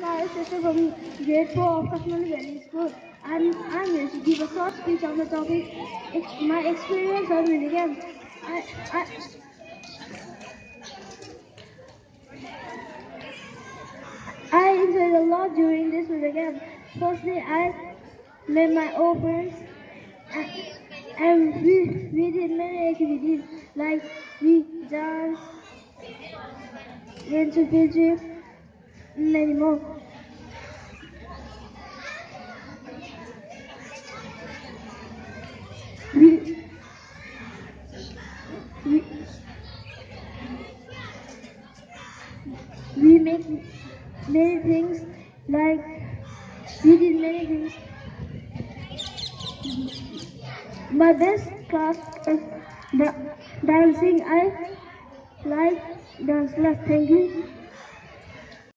my sister from grade 4 of Kathmandu Valley School. I'm, I'm here to give a short speech on the topic my experience on mini games. I, I, I enjoyed a lot during this mini game. Firstly, I met my old friends and, and we, we did many activities like we danced, went to gym, many more. We, we, we make many things like we did many things. My best class is da- dancing. I like dance. Thank you.